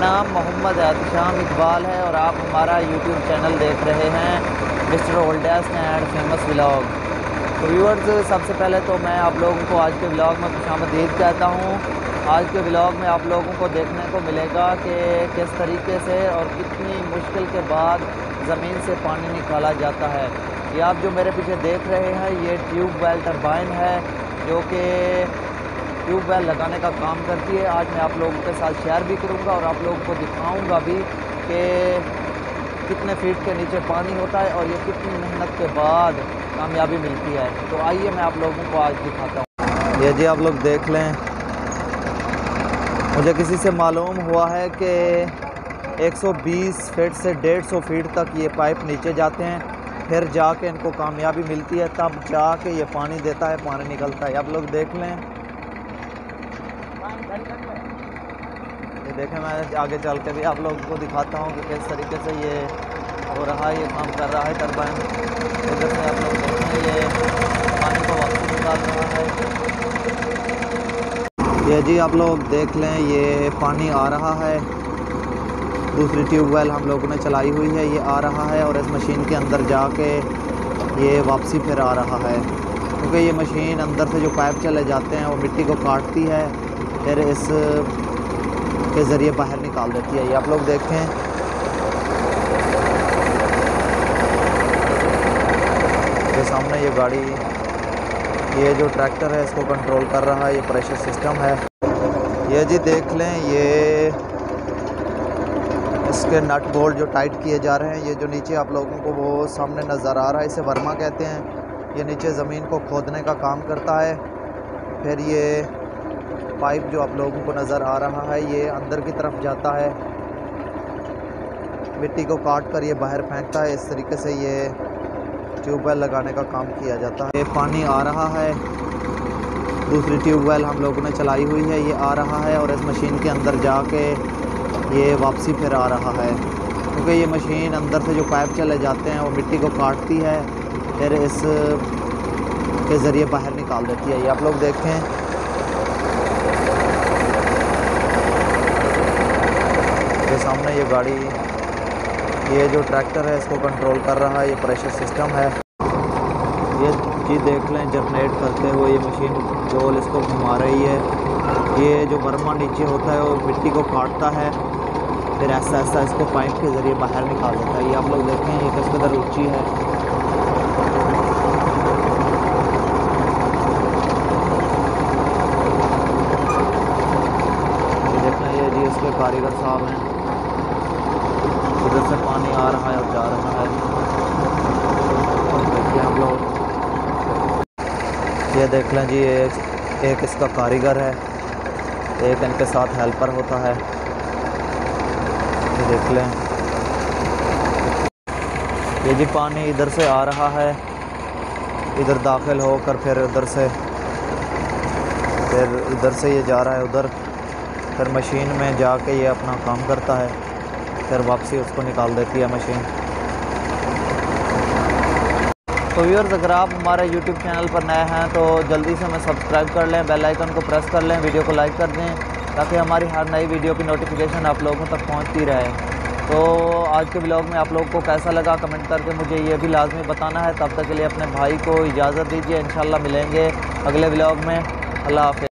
नाम मोहम्मद एहतशाम इकबाल है और आप हमारा यूट्यूब चैनल देख रहे हैं mister oldest and famous vlog तो व्यूअर्स सबसे पहले तो मैं आप लोगों को आज के व्लॉग में खुश आमदीद कहता हूँ। आज के व्लॉग में आप लोगों को देखने को मिलेगा कि किस तरीके से और कितनी मुश्किल के बाद ज़मीन से पानी निकाला जाता है। ये आप जो मेरे पीछे देख रहे हैं, ये ट्यूब वेल टरबाइन है, जो कि ट्यूबवेल लगाने का काम करती है। आज मैं आप लोगों के साथ शेयर भी करूँगा और आप लोगों को दिखाऊँगा भी कि कितने फीट के नीचे पानी होता है और ये कितनी मेहनत के बाद कामयाबी मिलती है। तो आइए मैं आप लोगों को आज दिखाता हूँ। ये जी आप लोग देख लें। मुझे किसी से मालूम हुआ है कि 120 फीट से 150 फीट तक ये पाइप नीचे जाते हैं। फिर जाके इनको कामयाबी मिलती है, तब जाके ये पानी देता है, पानी निकलता है। आप लोग देख लें। ये देखें, मैं आगे चल के भी आप लोगों को दिखाता हूँ कि किस तरीके से ये हो रहा है, ये काम कर रहा है टरबाइन। इधर से आप लोग देखें ये पानी को वापस निकाल रहा है। ये जी आप लोग देख लें, ये पानी आ रहा है। दूसरी ट्यूबवेल हम लोगों ने चलाई हुई है, ये आ रहा है और इस मशीन के अंदर जाके ये वापसी फिर आ रहा है। क्योंकि ये मशीन अंदर से जो पाइप चले जाते हैं, वो मिट्टी को काटती है। फिर इस, के ज़रिए बाहर निकाल देती है। ये आप लोग देखें। ये सामने ये गाड़ी, ये जो ट्रैक्टर है, इसको कंट्रोल कर रहा है। ये प्रेशर सिस्टम है। ये जी देख लें, ये इसके नट बोल्ट जो टाइट किए जा रहे हैं, ये जो नीचे आप लोगों को वो सामने नज़र आ रहा है, इसे वर्मा कहते हैं। ये नीचे ज़मीन को खोदने का काम करता है। फिर ये पाइप जो आप लोगों को नज़र आ रहा है, ये अंदर की तरफ़ जाता है। मिट्टी को काट कर ये बाहर फेंकता है। इस तरीके से ये ट्यूबवेल लगाने का काम किया जाता है। ये पानी आ रहा है। दूसरी ट्यूबवेल हम लोगों ने चलाई हुई है। ये आ रहा है और इस मशीन के अंदर जाके ये वापसी फिर आ रहा है। क्योंकि ये मशीन अंदर से जो पाइप चले जाते हैं, वो मिट्टी को काटती है, फिर इस के ज़रिए बाहर निकाल देती है। ये आप लोग देखें। ये सामने ये गाड़ी, ये जो ट्रैक्टर है, इसको कंट्रोल कर रहा है, ये प्रेशर सिस्टम है। ये जी देख लें जनरेट करते हुए ये मशीन गोल इसको घुमा रही है। ये जो बर्मा नीचे होता है, वो मिट्टी को काटता है। फिर ऐसा ऐसा इसको पाइप के ज़रिए बाहर निकाल देता है। ये आप लोग देखें, ये किस कदर ऊँची है। कारीगर साहब हैं। इधर से पानी आ रहा है और जा रहा है। हम लोग ये देख लें जी एक एक इसका कारीगर है, एक इनके साथ हेल्पर होता है। ये देख लें। ये जी पानी इधर से आ रहा है, इधर दाखिल होकर फिर उधर से, फिर इधर से ये जा रहा है उधर, फिर मशीन में जाके ये अपना काम करता है। फिर वापसी उसको निकाल देती है मशीन। तो व्यूअर्स अगर आप हमारे यूट्यूब चैनल पर नए हैं तो जल्दी से हमें सब्सक्राइब कर लें बेल आइकन को प्रेस कर लें वीडियो को लाइक कर दें, ताकि हमारी हर नई वीडियो की नोटिफिकेशन आप लोगों तक पहुँचती रहे। तो आज के ब्लॉग में आप लोगों को कैसा लगा? कमेंट करके मुझे ये भी लाजमी बताना है। तब तक के लिए अपने भाई को इजाज़त दीजिए। इन मिलेंगे अगले ब्लॉग में। अल्लाह हाफ़